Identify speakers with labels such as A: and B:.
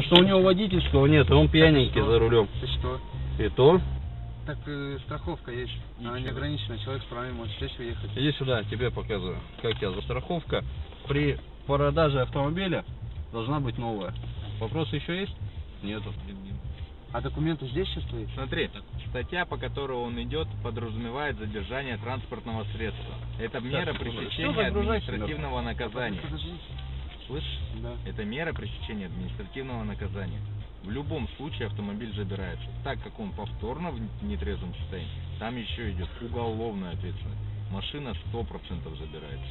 A: Потому что у него водительского нет, и он пьяненький за рулем.
B: Ты что?
A: И то.
B: Так э, страховка есть. Она не ограничена. Человек с правами может здесь уехать.
A: Иди сюда, тебе показываю, как я за страховка. При продаже автомобиля должна быть новая. Вопросы еще есть? Нету.
B: А документы здесь сейчас твои?
C: Смотри, статья, по которой он идет, подразумевает задержание транспортного средства. Это мера пресечения административного наказания. Слышишь?
B: Да.
C: Это мера пресечения административного наказания. В любом случае автомобиль забирается. Так как он повторно в нетрезвом состоянии, там еще идет уголовная ответственность. Машина 100% забирается.